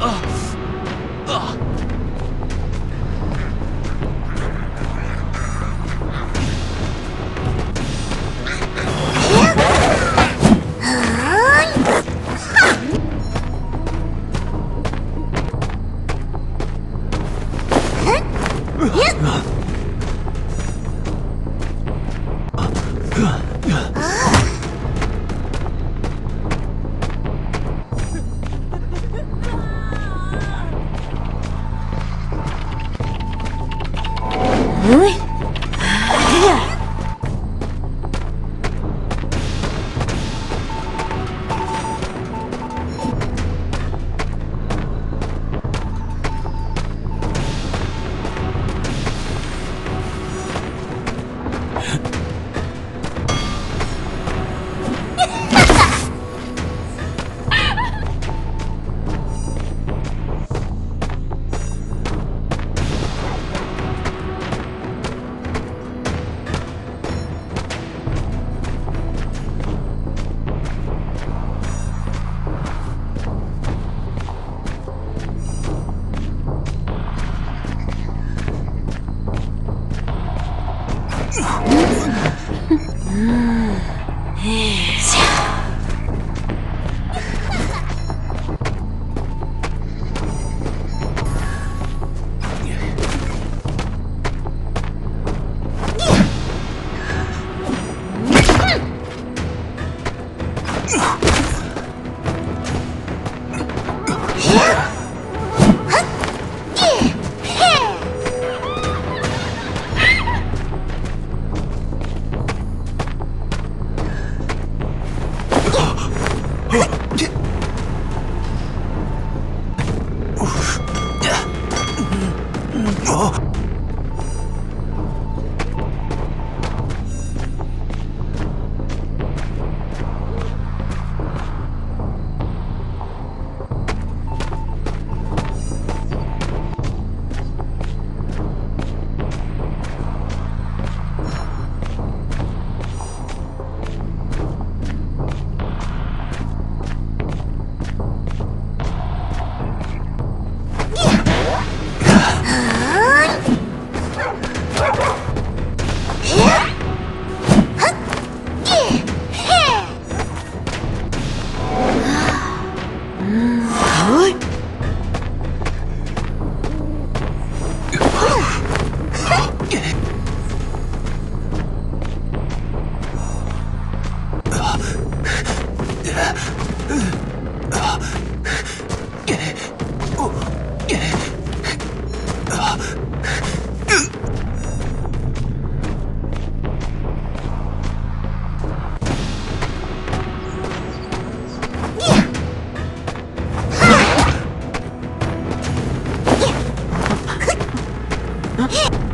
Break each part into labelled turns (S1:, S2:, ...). S1: 啊！Ui. Huh?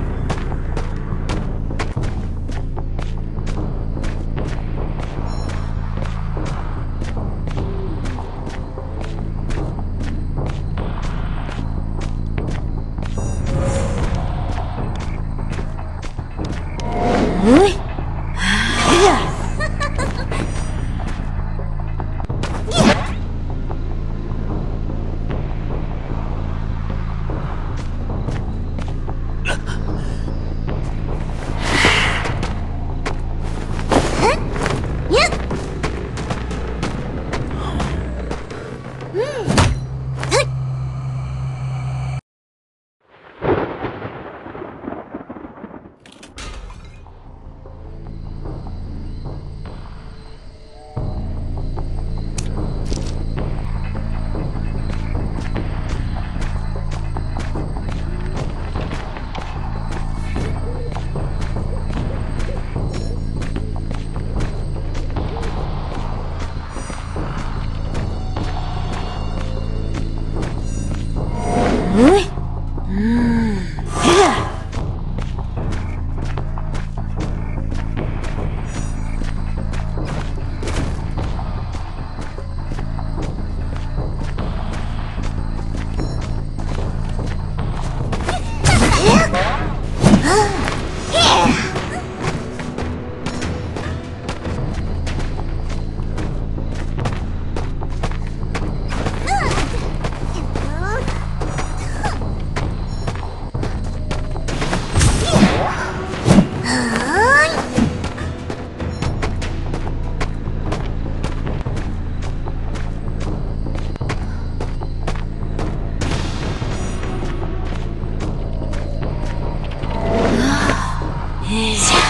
S1: Is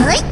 S1: Huh?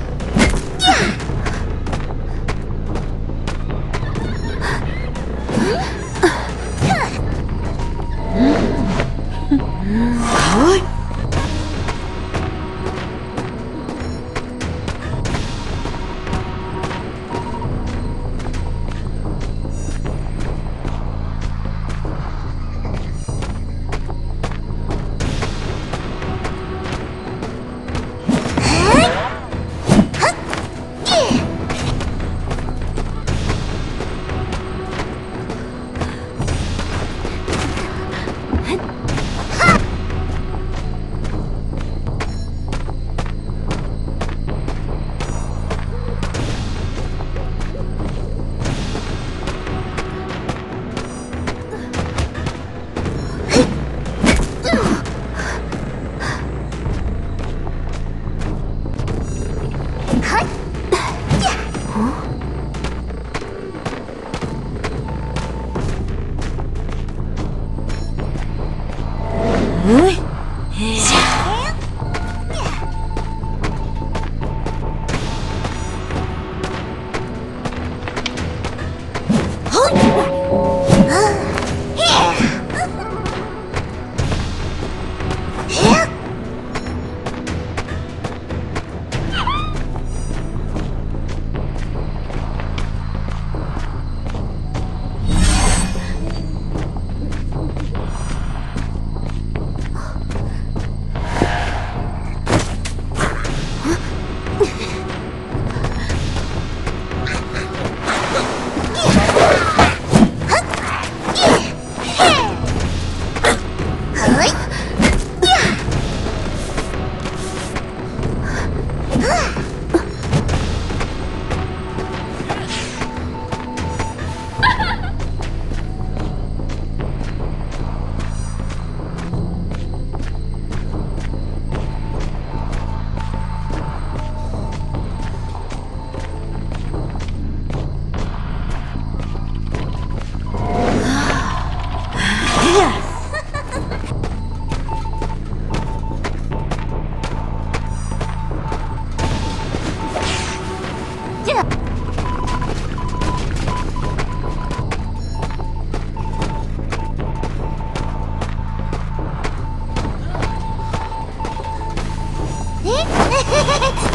S1: Ha ha ha!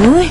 S1: เฮ้ย